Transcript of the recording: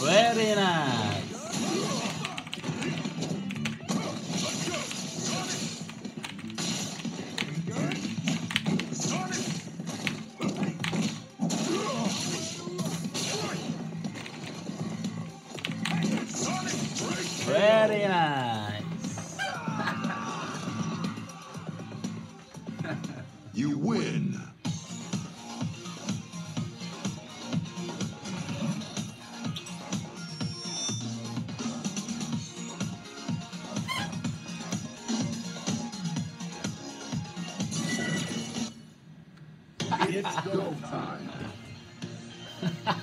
Very nice. Very nice. You win. it's go time.